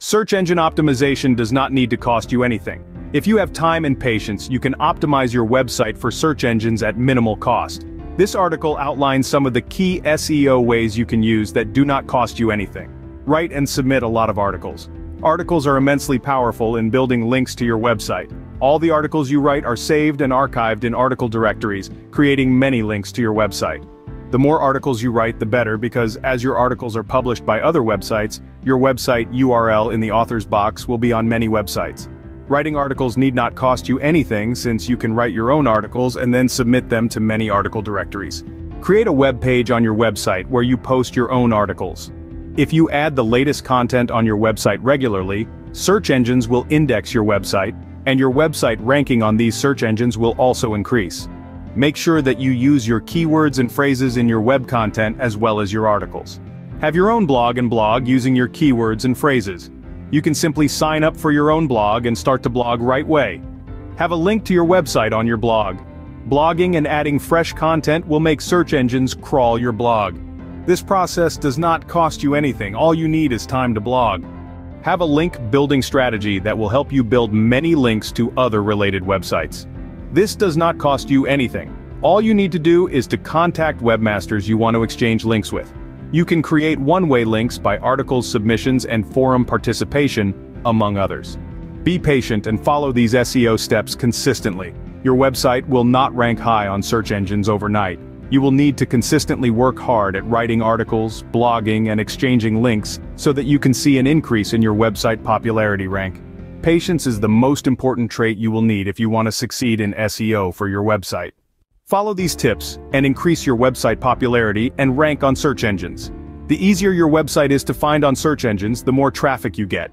Search engine optimization does not need to cost you anything. If you have time and patience, you can optimize your website for search engines at minimal cost. This article outlines some of the key SEO ways you can use that do not cost you anything. Write and submit a lot of articles. Articles are immensely powerful in building links to your website. All the articles you write are saved and archived in article directories, creating many links to your website. The more articles you write the better because as your articles are published by other websites, your website URL in the author's box will be on many websites. Writing articles need not cost you anything since you can write your own articles and then submit them to many article directories. Create a web page on your website where you post your own articles. If you add the latest content on your website regularly, search engines will index your website, and your website ranking on these search engines will also increase. Make sure that you use your keywords and phrases in your web content as well as your articles. Have your own blog and blog using your keywords and phrases. You can simply sign up for your own blog and start to blog right way. Have a link to your website on your blog. Blogging and adding fresh content will make search engines crawl your blog. This process does not cost you anything, all you need is time to blog. Have a link building strategy that will help you build many links to other related websites. This does not cost you anything. All you need to do is to contact webmasters you want to exchange links with. You can create one-way links by articles submissions and forum participation, among others. Be patient and follow these SEO steps consistently. Your website will not rank high on search engines overnight. You will need to consistently work hard at writing articles, blogging and exchanging links so that you can see an increase in your website popularity rank. Patience is the most important trait you will need if you want to succeed in SEO for your website. Follow these tips and increase your website popularity and rank on search engines. The easier your website is to find on search engines, the more traffic you get.